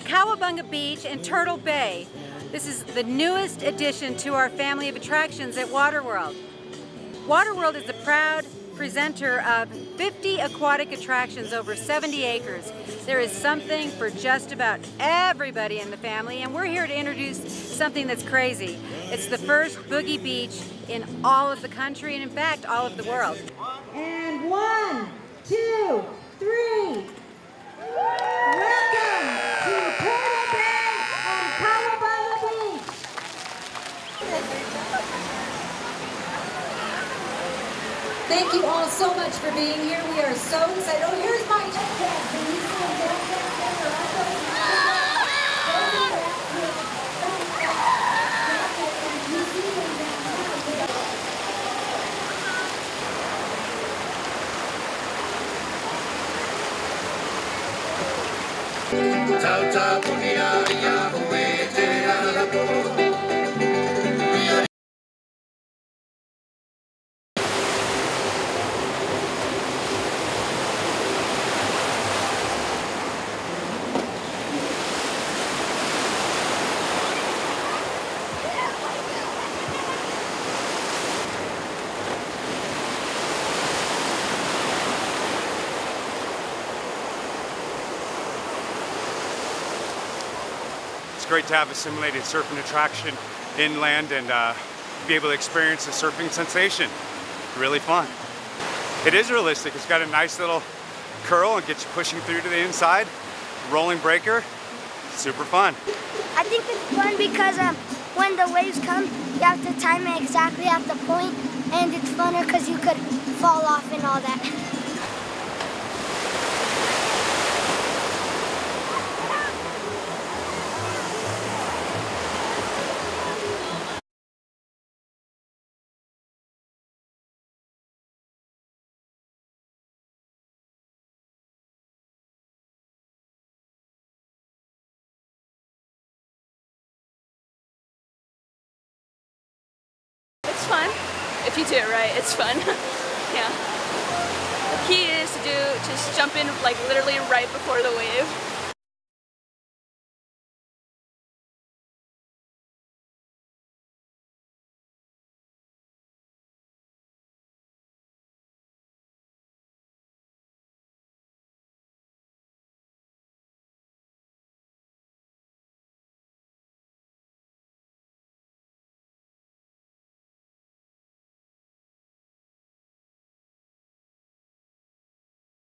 at Cowabunga Beach in Turtle Bay. This is the newest addition to our family of attractions at Water World. Waterworld is a proud presenter of 50 aquatic attractions over 70 acres. There is something for just about everybody in the family and we're here to introduce something that's crazy. It's the first boogie beach in all of the country and in fact all of the world. And one, two, three. Welcome to Turtle Bay and Cowabunga Beach. Thank you all so much for being here. We are so excited. Oh, here's my ia great to have a simulated surfing attraction inland and uh, be able to experience the surfing sensation. Really fun. It is realistic. It's got a nice little curl and gets you pushing through to the inside. Rolling breaker, super fun. I think it's fun because um, when the waves come, you have to time it exactly at the point, and it's funner because you could fall off and all that. fun. If you do it right, it's fun. yeah. The key is to do, just jump in like literally right before the wave.